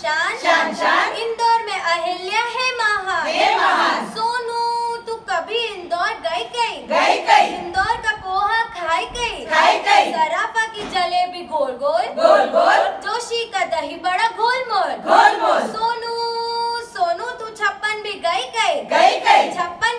शान शान शान इंदौर में अहिल्या है महा सोनू तू कभी इंदौर गई गई गई गई इंदौर का पोहा खाई गई खाई गई सराफा की जलेबी गोल गोल गोल गोल जोशी का दही बड़ा गोल मोल गोल मोल सोनू सोनू तू छप्पन भी गई गई गई गई छप्पन